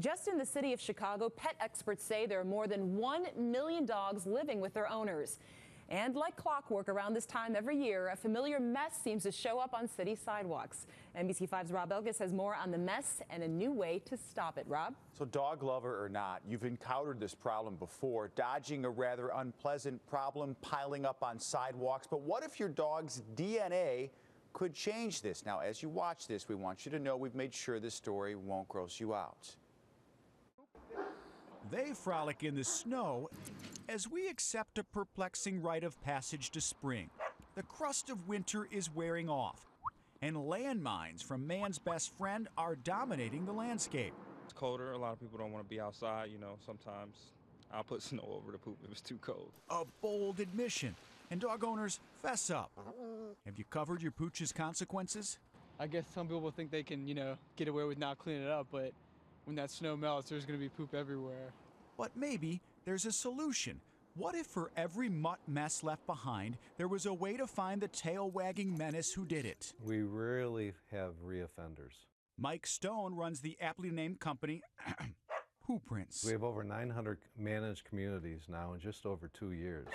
Just in the city of Chicago, pet experts say there are more than 1 million dogs living with their owners. And like clockwork around this time every year, a familiar mess seems to show up on city sidewalks. NBC5's Rob Elgas has more on the mess and a new way to stop it. Rob? So, dog lover or not, you've encountered this problem before, dodging a rather unpleasant problem piling up on sidewalks. But what if your dog's DNA could change this? Now, as you watch this, we want you to know we've made sure this story won't gross you out. They frolic in the snow as we accept a perplexing rite of passage to spring. The crust of winter is wearing off, and landmines from man's best friend are dominating the landscape. It's colder. A lot of people don't want to be outside. You know, sometimes I'll put snow over the poop if it's too cold. A bold admission, and dog owners fess up. Have you covered your pooch's consequences? I guess some people think they can, you know, get away with not cleaning it up, but when that snow melts, there's going to be poop everywhere. But maybe there's a solution. What if for every mutt mess left behind, there was a way to find the tail wagging menace who did it? We rarely have reoffenders. Mike Stone runs the aptly named company PooPrints. We have over 900 managed communities now in just over two years.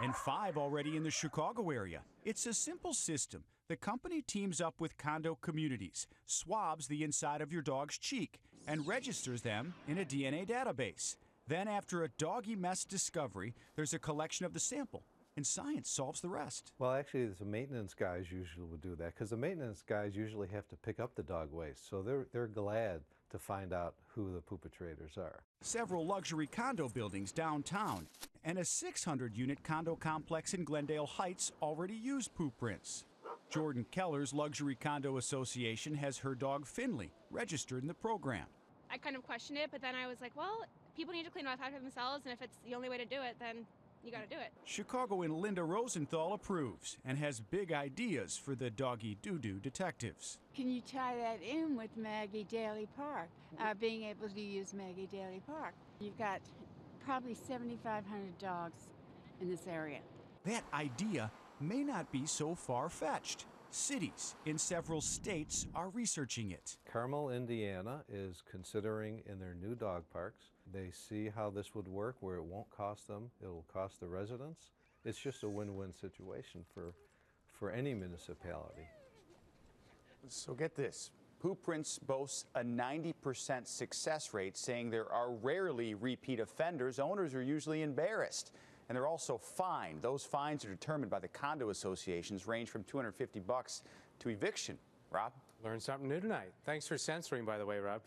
And five already in the Chicago area. It's a simple system. The company teams up with condo communities, swabs the inside of your dog's cheek, and registers them in a DNA database. Then, after a doggy mess discovery, there's a collection of the sample, and science solves the rest. Well, actually, the maintenance guys usually would do that because the maintenance guys usually have to pick up the dog waste, so they're, they're glad to find out who the perpetrators are. Several luxury condo buildings downtown and a 600 unit condo complex in Glendale Heights already use PooPrints. Jordan Keller's Luxury Condo Association has her dog Finley registered in the program. I kind of questioned it, but then I was like, well, people need to clean up after themselves, and if it's the only way to do it, then you got to do it. Chicago and Linda Rosenthal approves and has big ideas for the doggy doo doo detectives. Can you tie that in with Maggie Daley Park, uh, being able to use Maggie Daley Park? You've got probably 7,500 dogs in this area. That idea may not be so far fetched. Cities in several states are researching it. Carmel, Indiana is considering in their new dog parks. They see how this would work where it won't cost them, it'll cost the residents. It's just a win-win situation for, for any municipality. So get this. PooPrints boasts a 90% success rate, saying there are rarely repeat offenders. Owners are usually embarrassed and they're also fined. Those fines are determined by the condo associations, range from 250 bucks to eviction. Rob? Learned something new tonight. Thanks for censoring, by the way, Rob.